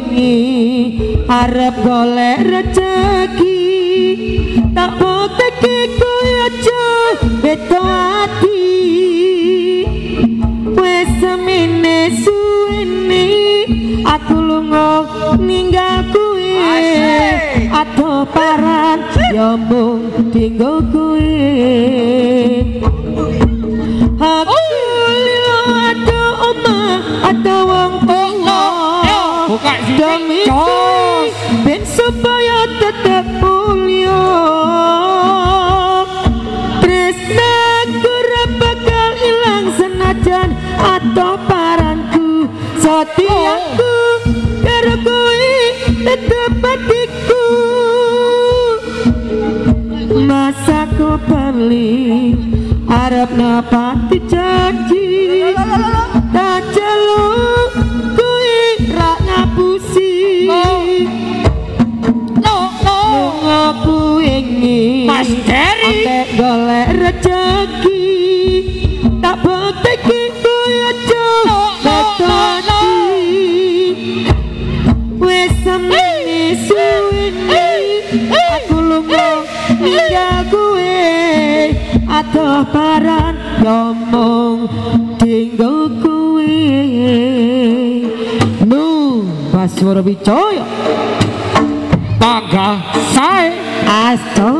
wingi arep golek rejeki. Tak poteke koyo aja beto ati. Wes semene suene aku lunga ninggal kuwi adoh paran yo mung dienggo kuwi buka demi jos. Ben supaya tetap mulia. Tresna kura bakal hilang senajan atau paranku. Setiaku karo tetap patiku masa ku perli harap napati janji tak omong dienggo kuwi. Nu baswara wicaya tangga sae. Astor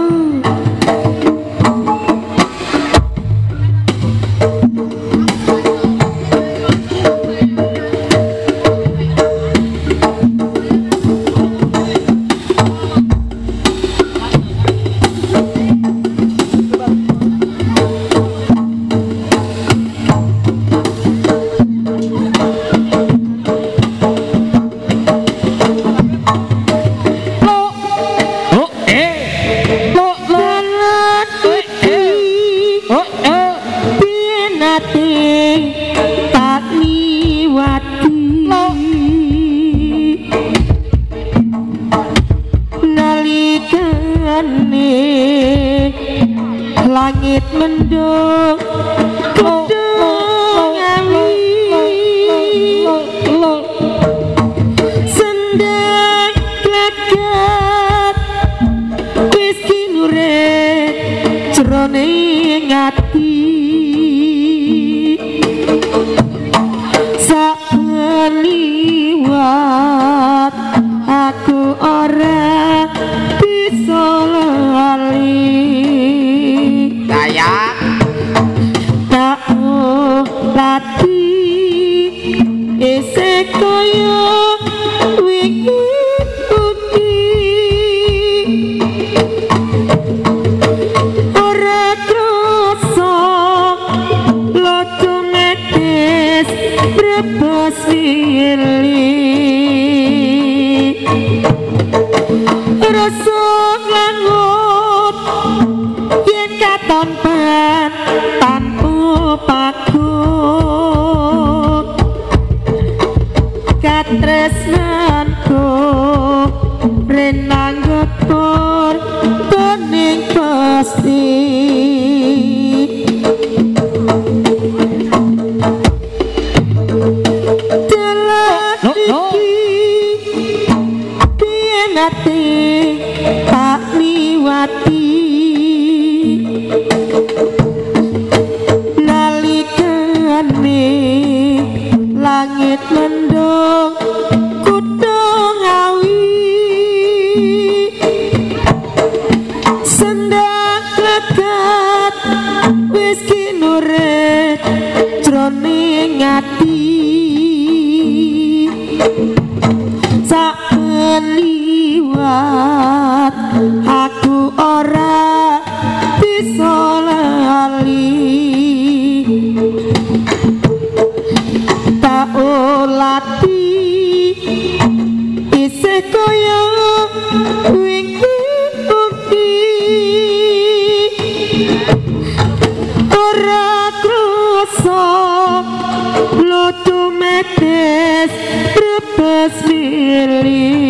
Kades Rebes Milih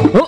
Oh.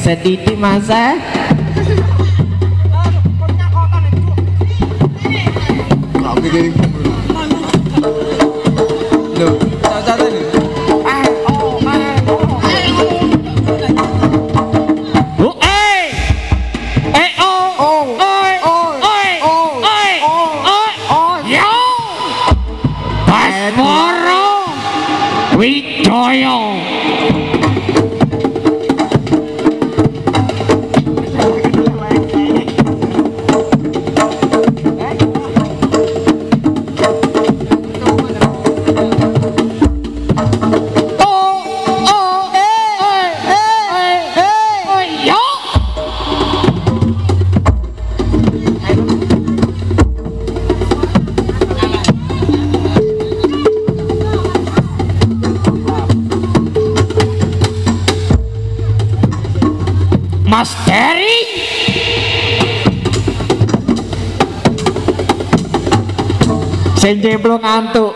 sedikit masa Kalau Benjeblok ngantuk.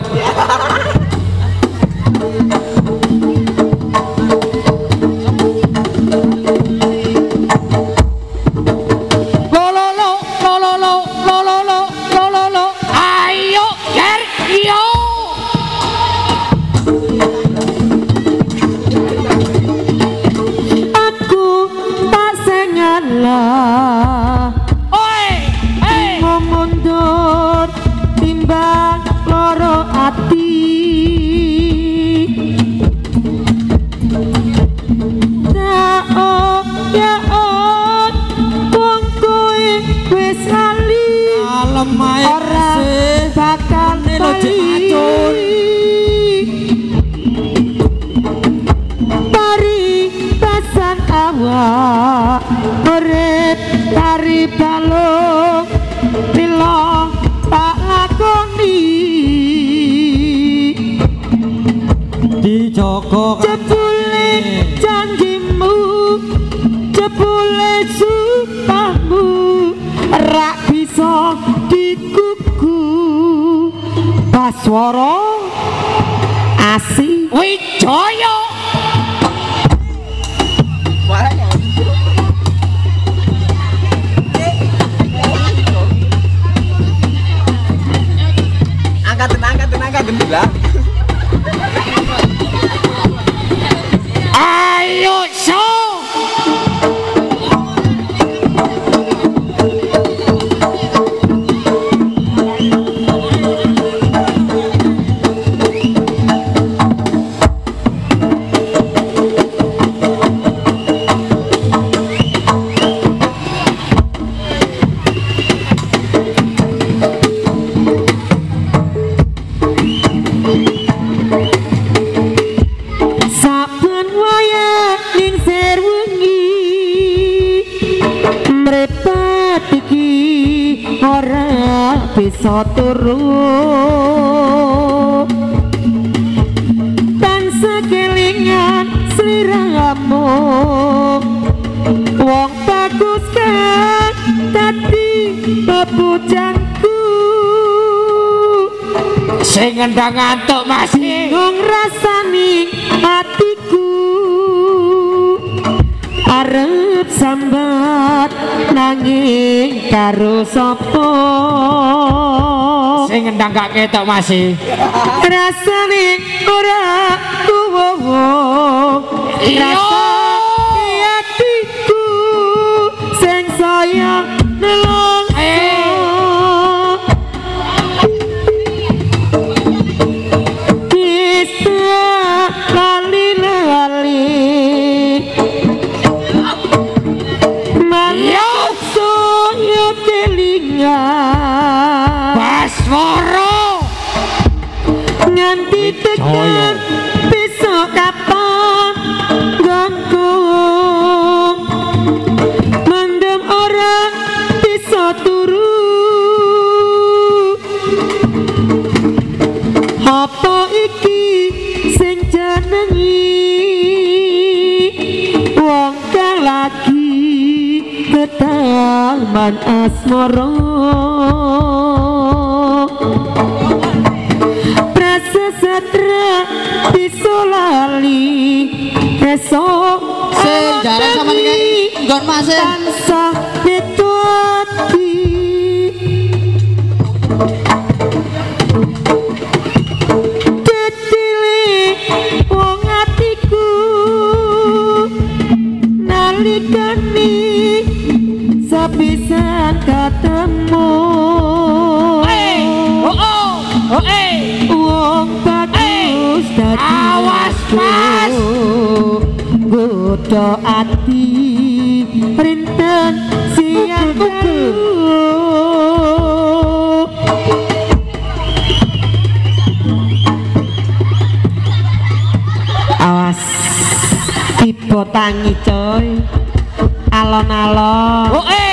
ngendang ngantuk masih bingung rasani hatiku. Arep sambat nanging karo sapa? sing ngendang gak ketok masih Rasane ora kuwowo rasa atiku sing sayang nelo Baswara nganti tekan besok kapan? Ganggung mendem orang bisa turu. Apa iki sing jenengi? Wong kang lagi ketaman asmara disolali esok Sing jaran sama iki nggon Mas sing. tansah dituati Cecili wong atiku nalikani sepisan ketemu Awas, Mas. Godo ati. Rinten siang baru Awas Tiba tangi coy. Alon-alon. Oh eh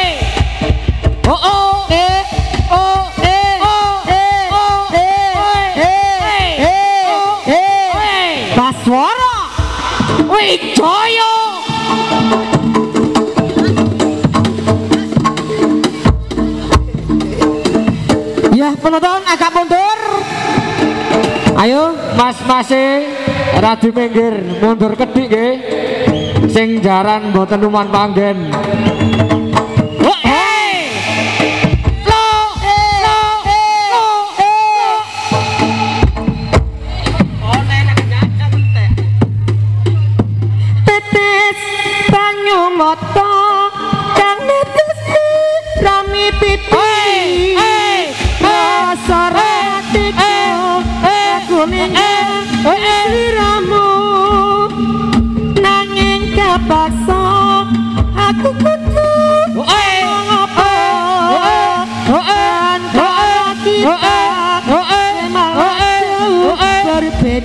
penonton agak mundur Ayo mas-mase Radi minggir mundur kedik nggih. Sing jaran mboten luman panggen.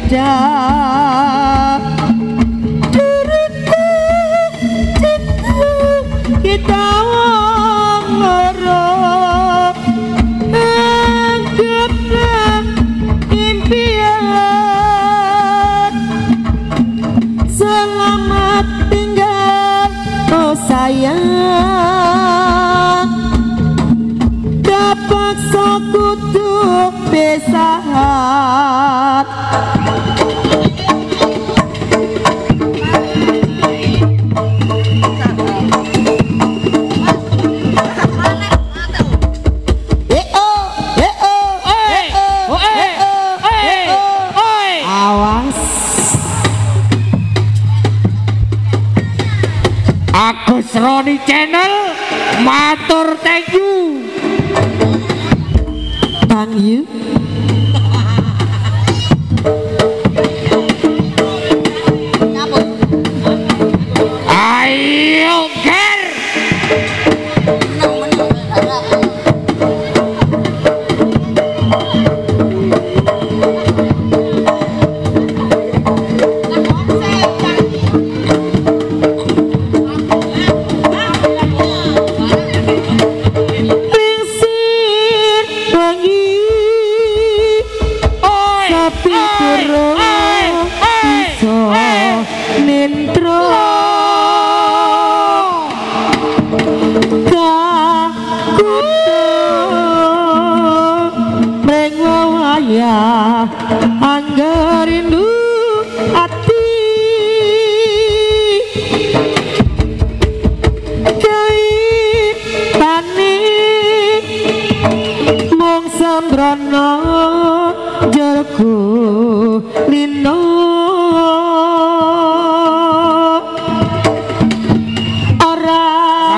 down.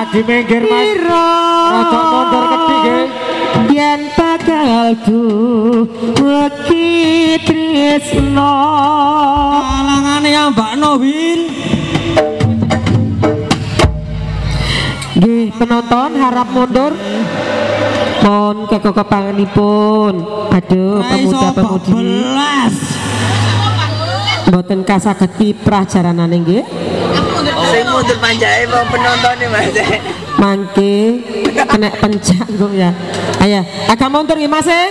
Lagi minggir mas Rada mundur kedik nggih. Yen bakal duweki tresno Alangane yang Mbak Wil. Nggih penonton harap mundur. Mohon kekokepanganipun. Aduh pemuda-pemudi belas. Mboten kasaged kiprah jaranane nggih Sing mundur panjake mau penontonnya Mas. Mangke kena pencanggung ya. Ayo agak mundur ya mas eh.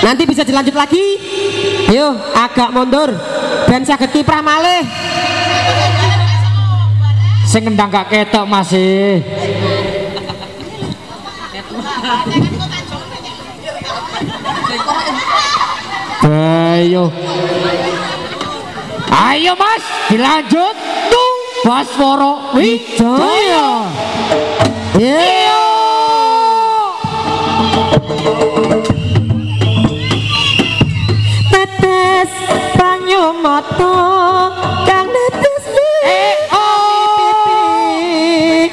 Nanti bisa dilanjut lagi. Ayo agak mundur. Dan saged kiprah malih. Sing ngendang gak ketok mas eh. Ayo. Ayo mas dilanjut. Tung Basworo Wijaya. Iya. Tetes banyu mata Kang netes. Eh oh.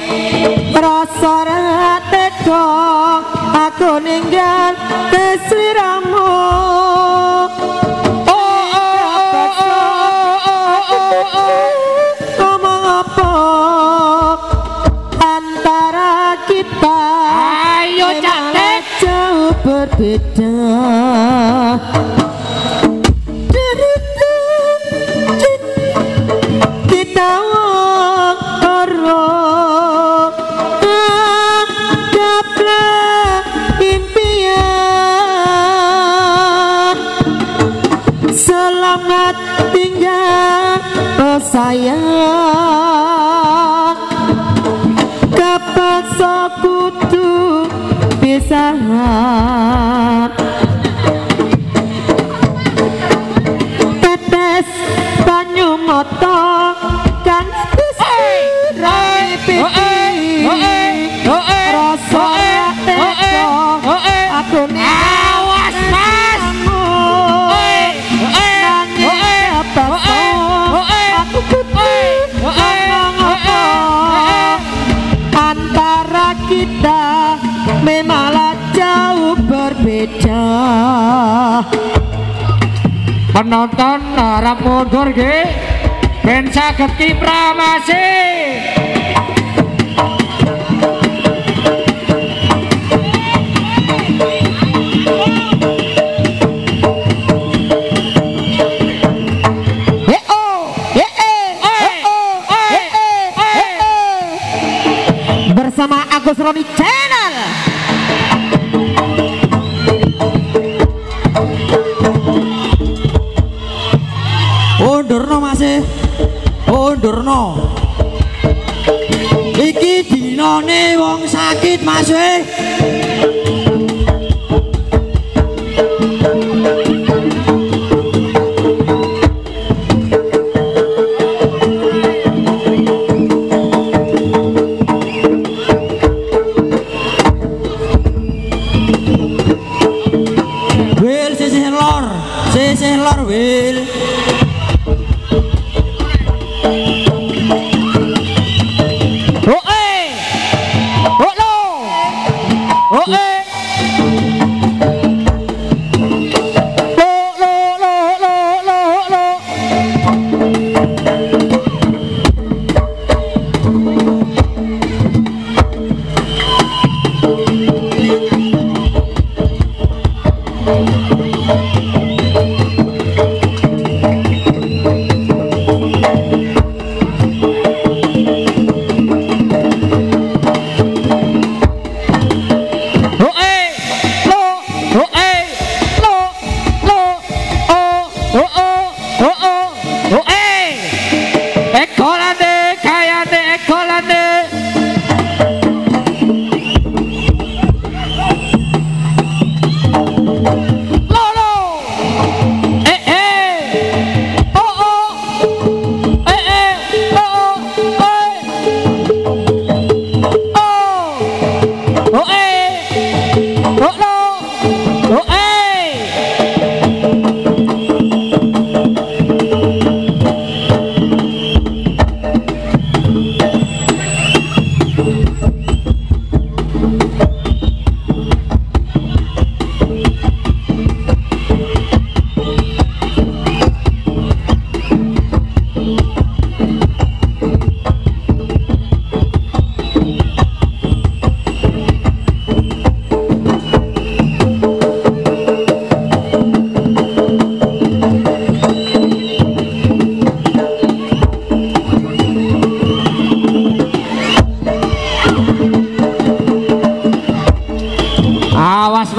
Rasa teko sayang Kapaksa kudu pisahan Tetes banyu mata Penonton harap mundur nggih. Ben saged kiprah masih Undurno. Iki dinane wong sakit Mas. e. Wil sisih lor, sisih lor Wil.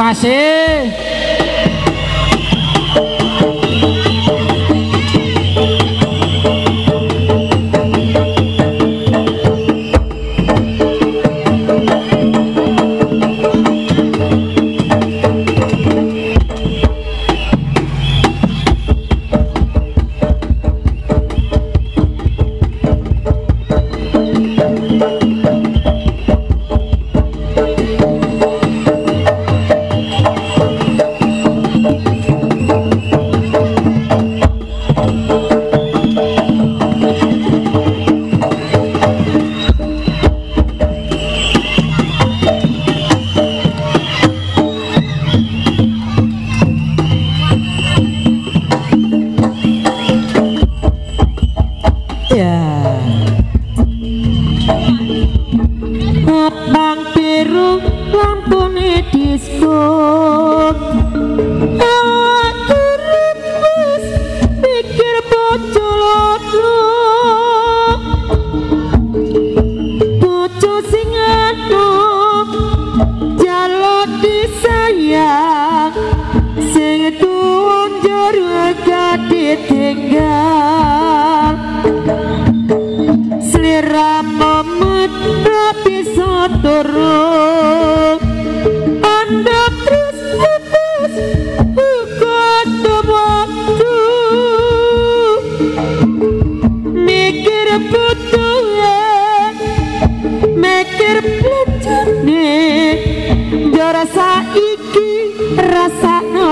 vai ser. Saiki rasa no